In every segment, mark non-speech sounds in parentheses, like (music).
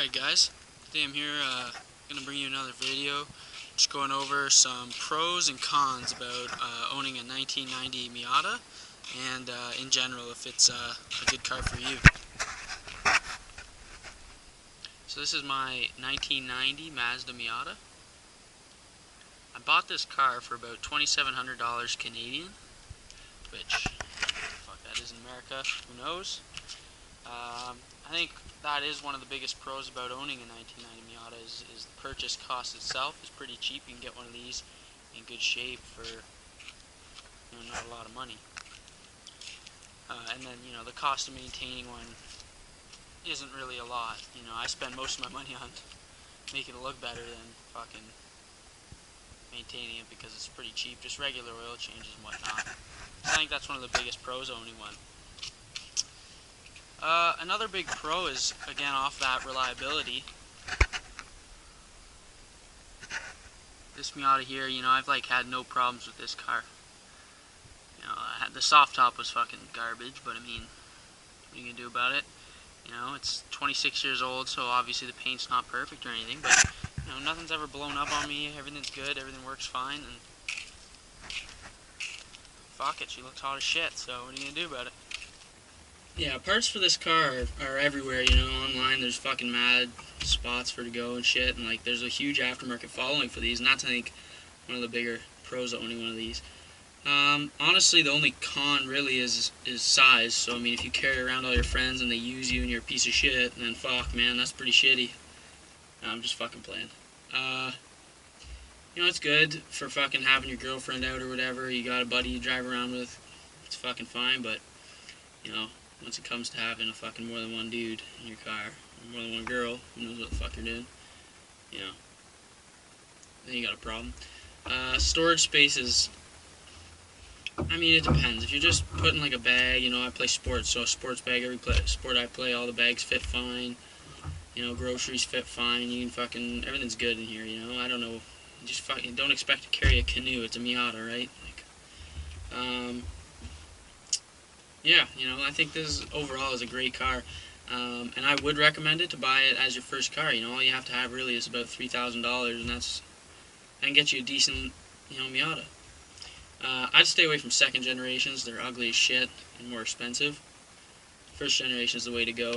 Alright guys, today I'm here uh, going to bring you another video just going over some pros and cons about uh, owning a 1990 Miata and uh, in general if it's uh, a good car for you. So this is my 1990 Mazda Miata. I bought this car for about $2,700 Canadian, which, fuck that is in America, who knows. I think that is one of the biggest pros about owning a 1990 Miata is, is the purchase cost itself is pretty cheap. You can get one of these in good shape for you know, not a lot of money. Uh, and then, you know, the cost of maintaining one isn't really a lot. You know, I spend most of my money on (laughs) making it look better than fucking maintaining it because it's pretty cheap. Just regular oil changes and whatnot. I think that's one of the biggest pros owning one. Uh, another big pro is, again, off that reliability. This Miata here, you know, I've like had no problems with this car. You know, had, the soft top was fucking garbage, but I mean, what are you gonna do about it? You know, it's 26 years old, so obviously the paint's not perfect or anything, but you know, nothing's ever blown up on me. Everything's good. Everything works fine, and fuck it, she looks hot as shit. So what are you gonna do about it? Yeah, parts for this car are, everywhere, you know, online there's fucking mad spots for to go and shit, and like there's a huge aftermarket following for these, not to think one of the bigger pros of owning one of these. Um, honestly, the only con really is is size. So I mean, if you carry around all your friends and they use you and you're a piece of shit, then fuck, man, that's pretty shitty. I'm just fucking playing. Uh, you know, it's good for fucking having your girlfriend out or whatever. You got a buddy you drive around with. It's fucking fine, but you know, once it comes to having a fucking more than one dude in your car, or more than one girl, who knows what the fuck you're doing, you know, then you got a problem. Uh, storage spaces, I mean, it depends. If you're just putting like a bag, you know, I play sports, so a sports bag, every play, sport I play, all the bags fit fine. You know, groceries fit fine. You can fucking, everything's good in here, you know. I don't know, just fucking, don't expect to carry a canoe. It's a Miata, right? Like, um, yeah, you know, I think this overall is a great car. Um, and I would recommend it to buy it as your first car. You know, all you have to have really is about three thousand dollars, and that's and get you a decent, you know, Miata. Uh, I'd stay away from second generations. They're ugly as shit and more expensive. First generation is the way to go.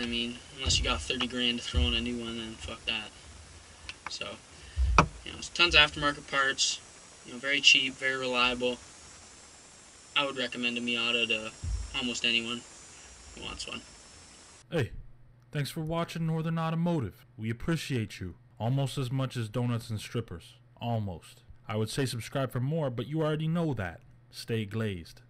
I mean, unless you got 30 grand to throw in a new one, then fuck that. So, you know, it's tons of aftermarket parts. You know, very cheap, very reliable. I would recommend a Miata to almost anyone who wants one. Hey, thanks for watching Northern Automotive. We appreciate you almost as much as donuts and strippers. Almost. I would say subscribe for more, but you already know that. Stay glazed.